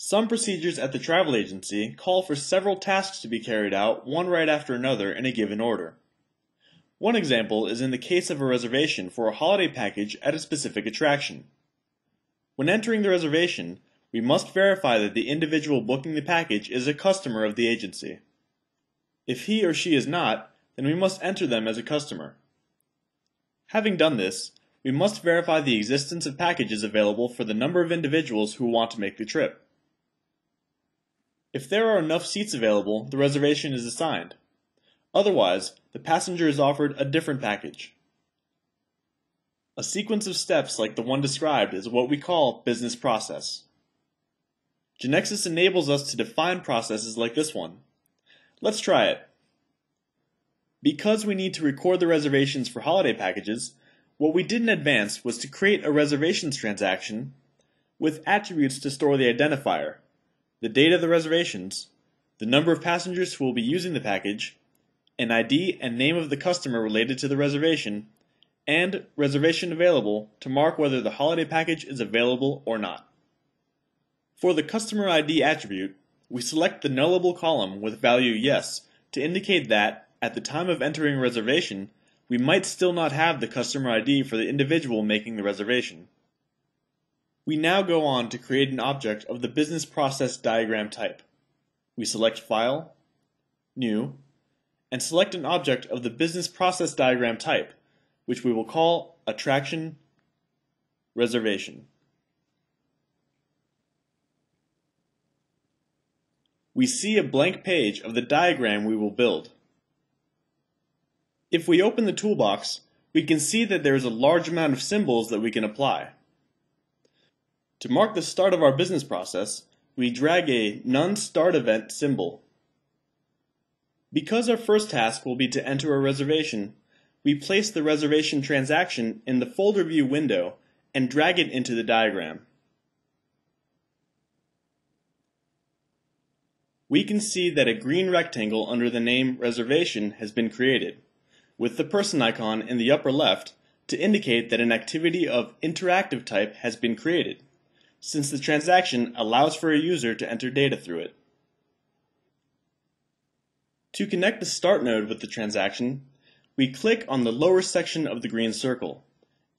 Some procedures at the travel agency call for several tasks to be carried out one right after another in a given order. One example is in the case of a reservation for a holiday package at a specific attraction. When entering the reservation, we must verify that the individual booking the package is a customer of the agency. If he or she is not, then we must enter them as a customer. Having done this, we must verify the existence of packages available for the number of individuals who want to make the trip. If there are enough seats available, the reservation is assigned. Otherwise, the passenger is offered a different package. A sequence of steps like the one described is what we call business process. Genexus enables us to define processes like this one. Let's try it. Because we need to record the reservations for holiday packages, what we did in advance was to create a reservations transaction with attributes to store the identifier, the date of the reservations, the number of passengers who will be using the package, an ID and name of the customer related to the reservation, and reservation available to mark whether the holiday package is available or not. For the customer ID attribute, we select the nullable column with value yes to indicate that at the time of entering reservation, we might still not have the customer ID for the individual making the reservation. We now go on to create an object of the business process diagram type. We select File, New, and select an object of the business process diagram type, which we will call Attraction Reservation. We see a blank page of the diagram we will build. If we open the toolbox, we can see that there is a large amount of symbols that we can apply. To mark the start of our business process, we drag a None Start Event symbol. Because our first task will be to enter a reservation, we place the reservation transaction in the folder view window and drag it into the diagram. We can see that a green rectangle under the name reservation has been created with the person icon in the upper left to indicate that an activity of interactive type has been created, since the transaction allows for a user to enter data through it. To connect the start node with the transaction, we click on the lower section of the green circle,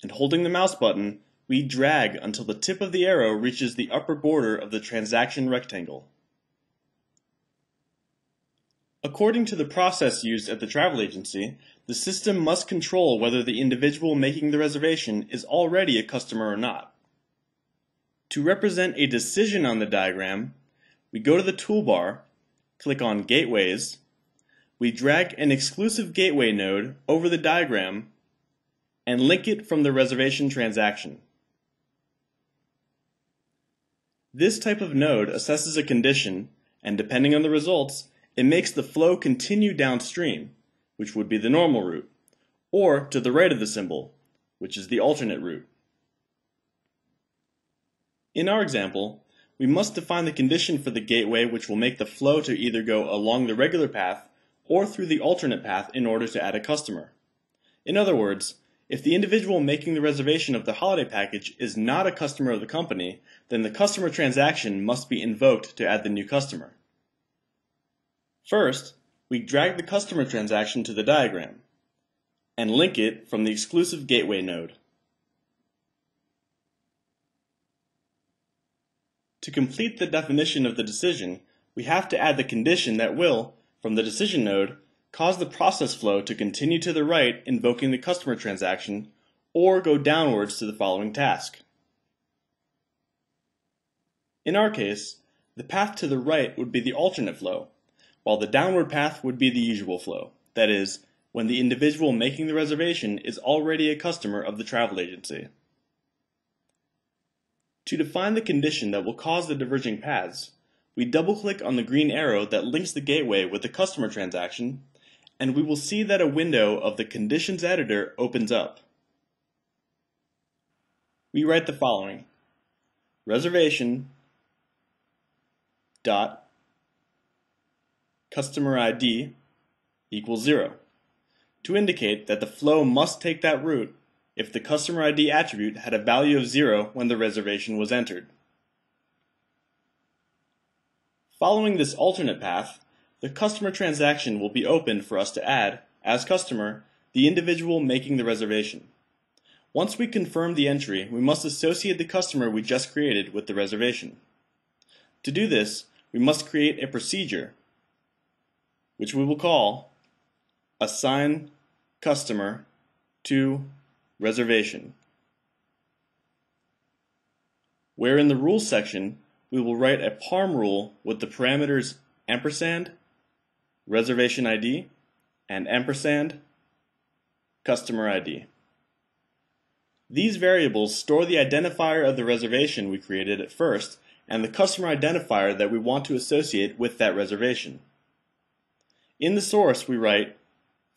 and holding the mouse button, we drag until the tip of the arrow reaches the upper border of the transaction rectangle. According to the process used at the travel agency, the system must control whether the individual making the reservation is already a customer or not. To represent a decision on the diagram, we go to the toolbar, click on Gateways, we drag an exclusive gateway node over the diagram, and link it from the reservation transaction. This type of node assesses a condition, and depending on the results, it makes the flow continue downstream, which would be the normal route, or to the right of the symbol, which is the alternate route. In our example, we must define the condition for the gateway which will make the flow to either go along the regular path or through the alternate path in order to add a customer. In other words, if the individual making the reservation of the holiday package is not a customer of the company, then the customer transaction must be invoked to add the new customer. First, we drag the customer transaction to the diagram and link it from the exclusive gateway node. To complete the definition of the decision, we have to add the condition that will, from the decision node, cause the process flow to continue to the right invoking the customer transaction or go downwards to the following task. In our case, the path to the right would be the alternate flow, while the downward path would be the usual flow, that is, when the individual making the reservation is already a customer of the travel agency. To define the condition that will cause the diverging paths, we double-click on the green arrow that links the gateway with the customer transaction, and we will see that a window of the conditions editor opens up. We write the following, reservation dot customer ID equals 0 to indicate that the flow must take that route if the customer ID attribute had a value of 0 when the reservation was entered. Following this alternate path, the customer transaction will be opened for us to add, as customer, the individual making the reservation. Once we confirm the entry, we must associate the customer we just created with the reservation. To do this, we must create a procedure, which we will call assign customer to reservation, where in the rules section, we will write a PARM rule with the parameters ampersand, reservation ID, and ampersand, customer ID. These variables store the identifier of the reservation we created at first and the customer identifier that we want to associate with that reservation. In the source, we write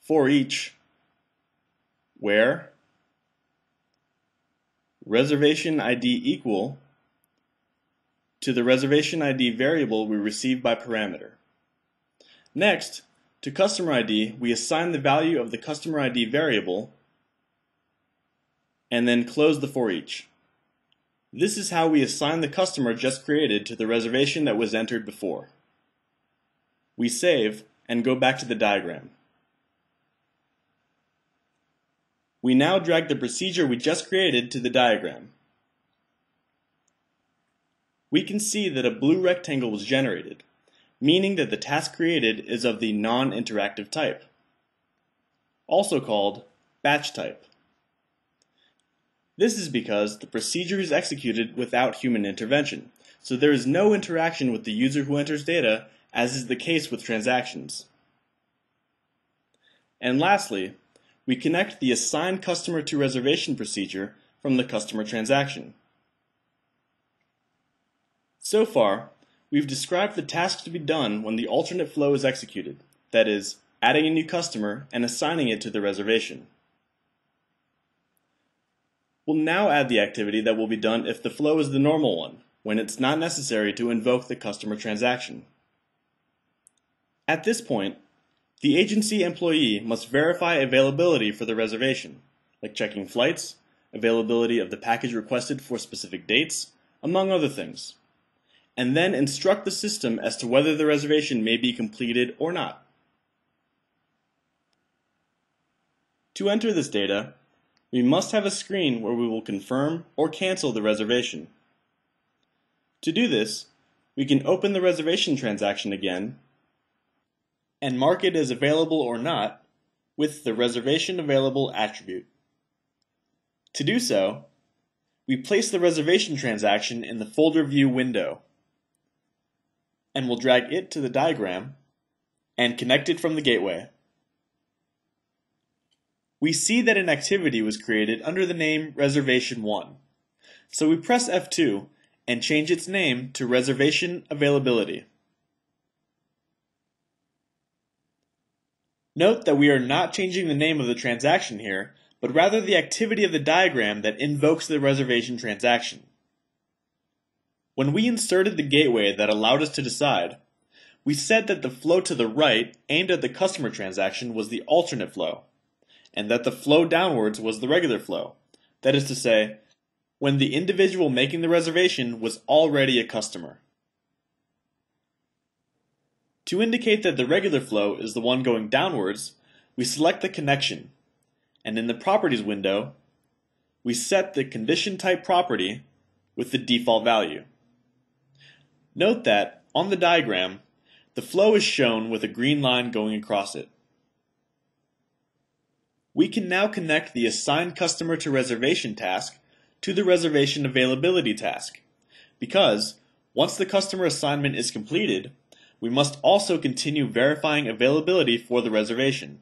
for each where reservation ID equal to the reservation ID variable we received by parameter. Next, to customer ID, we assign the value of the customer ID variable and then close the for each. This is how we assign the customer just created to the reservation that was entered before. We save and go back to the diagram. We now drag the procedure we just created to the diagram. We can see that a blue rectangle was generated, meaning that the task created is of the non-interactive type, also called batch type. This is because the procedure is executed without human intervention, so there is no interaction with the user who enters data, as is the case with transactions. And lastly, we connect the assign customer to reservation procedure from the customer transaction. So far, we've described the task to be done when the alternate flow is executed, that is, adding a new customer and assigning it to the reservation. We'll now add the activity that will be done if the flow is the normal one, when it's not necessary to invoke the customer transaction. At this point, the agency employee must verify availability for the reservation, like checking flights, availability of the package requested for specific dates, among other things, and then instruct the system as to whether the reservation may be completed or not. To enter this data, we must have a screen where we will confirm or cancel the reservation. To do this, we can open the reservation transaction again and mark it as available or not with the reservation available attribute. To do so, we place the reservation transaction in the folder view window and we'll drag it to the diagram and connect it from the gateway we see that an activity was created under the name Reservation 1. So we press F2 and change its name to Reservation Availability. Note that we are not changing the name of the transaction here, but rather the activity of the diagram that invokes the reservation transaction. When we inserted the gateway that allowed us to decide, we said that the flow to the right aimed at the customer transaction was the alternate flow and that the flow downwards was the regular flow. That is to say, when the individual making the reservation was already a customer. To indicate that the regular flow is the one going downwards, we select the connection, and in the Properties window, we set the condition type property with the default value. Note that, on the diagram, the flow is shown with a green line going across it. We can now connect the assign customer to reservation task to the reservation availability task, because once the customer assignment is completed, we must also continue verifying availability for the reservation.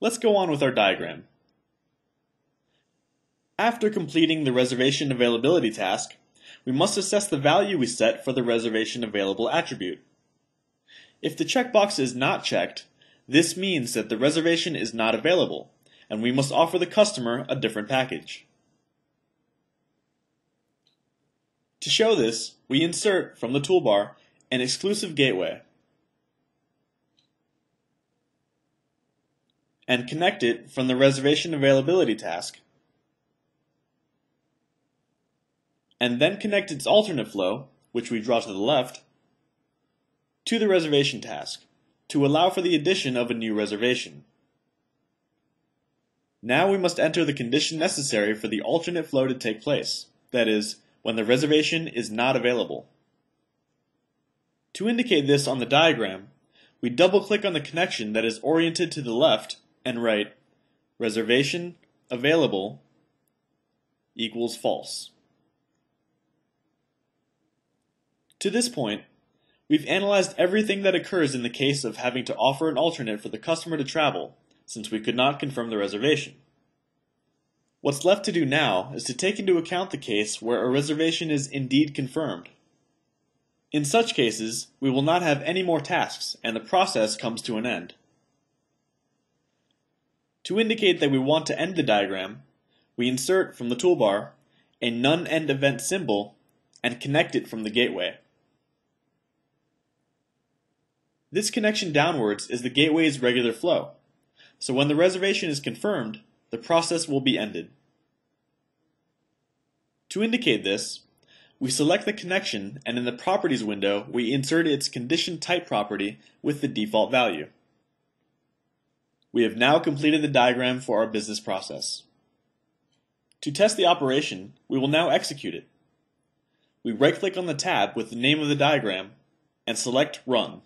Let's go on with our diagram. After completing the reservation availability task, we must assess the value we set for the reservation available attribute. If the checkbox is not checked, this means that the reservation is not available, and we must offer the customer a different package. To show this, we insert from the toolbar an exclusive gateway and connect it from the reservation availability task and then connect its alternate flow which we draw to the left, to the reservation task, to allow for the addition of a new reservation. Now we must enter the condition necessary for the alternate flow to take place, that is, when the reservation is not available. To indicate this on the diagram, we double-click on the connection that is oriented to the left and write reservation available equals false. To this point, we've analyzed everything that occurs in the case of having to offer an alternate for the customer to travel, since we could not confirm the reservation. What's left to do now is to take into account the case where a reservation is indeed confirmed. In such cases, we will not have any more tasks and the process comes to an end. To indicate that we want to end the diagram, we insert from the toolbar a none end event symbol and connect it from the gateway. This connection downwards is the gateway's regular flow, so when the reservation is confirmed, the process will be ended. To indicate this, we select the connection and in the Properties window we insert its condition type property with the default value. We have now completed the diagram for our business process. To test the operation, we will now execute it. We right-click on the tab with the name of the diagram and select Run.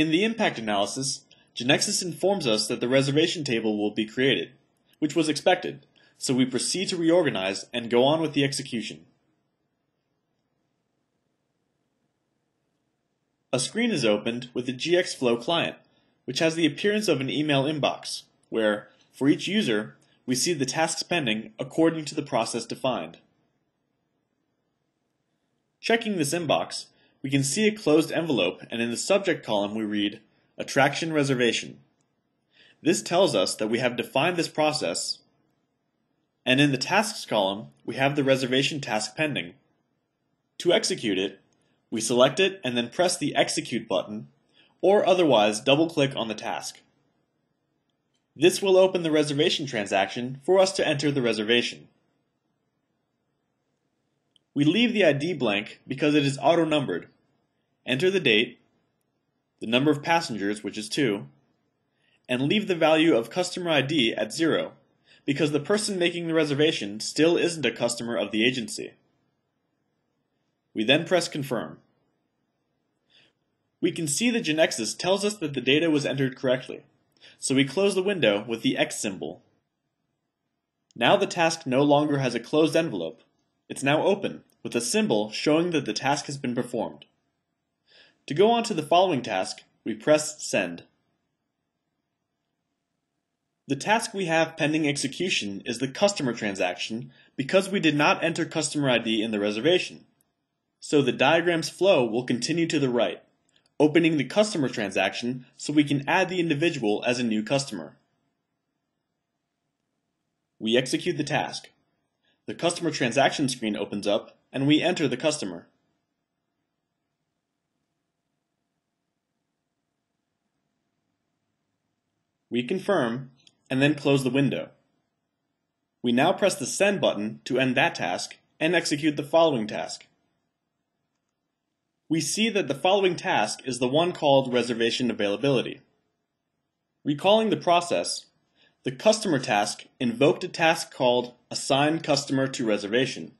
In the impact analysis, Genexus informs us that the reservation table will be created, which was expected, so we proceed to reorganize and go on with the execution. A screen is opened with the GXFlow client, which has the appearance of an email inbox, where, for each user, we see the tasks pending according to the process defined. Checking this inbox, we can see a closed envelope and in the subject column we read, Attraction Reservation. This tells us that we have defined this process, and in the Tasks column, we have the reservation task pending. To execute it, we select it and then press the Execute button, or otherwise double-click on the task. This will open the reservation transaction for us to enter the reservation. We leave the ID blank because it is auto-numbered. Enter the date, the number of passengers, which is 2, and leave the value of customer ID at 0, because the person making the reservation still isn't a customer of the agency. We then press confirm. We can see that Genexus tells us that the data was entered correctly, so we close the window with the X symbol. Now the task no longer has a closed envelope. It's now open, with a symbol showing that the task has been performed. To go on to the following task, we press Send. The task we have pending execution is the customer transaction because we did not enter customer ID in the reservation. So the diagram's flow will continue to the right, opening the customer transaction so we can add the individual as a new customer. We execute the task. The customer transaction screen opens up and we enter the customer. We confirm and then close the window. We now press the Send button to end that task and execute the following task. We see that the following task is the one called Reservation Availability. Recalling the process, the customer task invoked a task called Assign Customer to Reservation,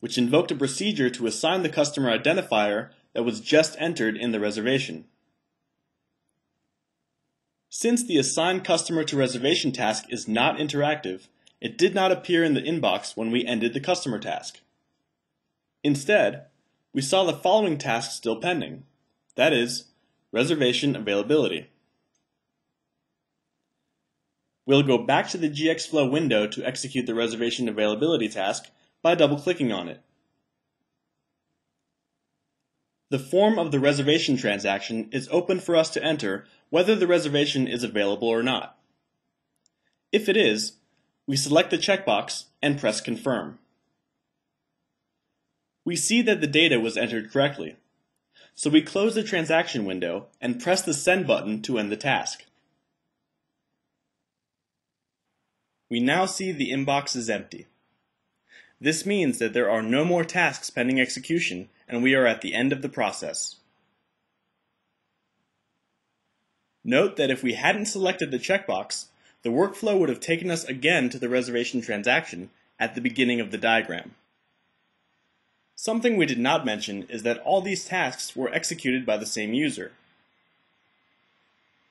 which invoked a procedure to assign the customer identifier that was just entered in the reservation. Since the Assign Customer to Reservation task is not interactive, it did not appear in the inbox when we ended the customer task. Instead, we saw the following task still pending. That is, reservation availability. We'll go back to the GXFlow window to execute the reservation availability task by double-clicking on it. The form of the reservation transaction is open for us to enter whether the reservation is available or not. If it is, we select the checkbox and press Confirm. We see that the data was entered correctly, so we close the transaction window and press the Send button to end the task. We now see the inbox is empty. This means that there are no more tasks pending execution and we are at the end of the process. Note that if we hadn't selected the checkbox, the workflow would have taken us again to the reservation transaction at the beginning of the diagram. Something we did not mention is that all these tasks were executed by the same user.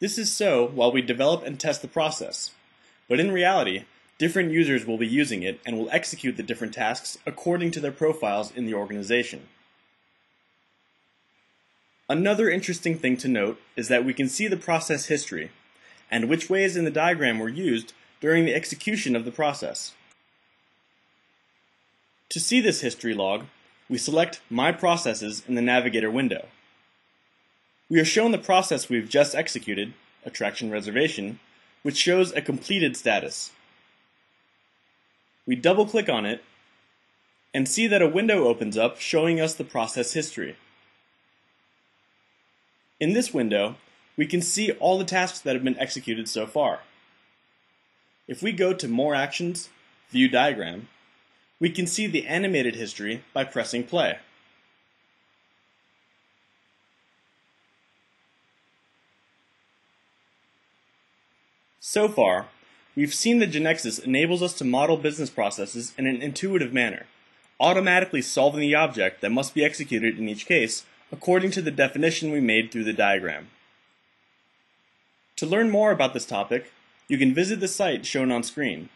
This is so while we develop and test the process, but in reality, different users will be using it and will execute the different tasks according to their profiles in the organization. Another interesting thing to note is that we can see the process history and which ways in the diagram were used during the execution of the process. To see this history log, we select My Processes in the Navigator window. We are shown the process we've just executed, attraction reservation, which shows a completed status. We double click on it and see that a window opens up showing us the process history. In this window, we can see all the tasks that have been executed so far. If we go to More Actions, View Diagram, we can see the animated history by pressing play. So far, we've seen that Genexus enables us to model business processes in an intuitive manner, automatically solving the object that must be executed in each case according to the definition we made through the diagram. To learn more about this topic, you can visit the site shown on screen.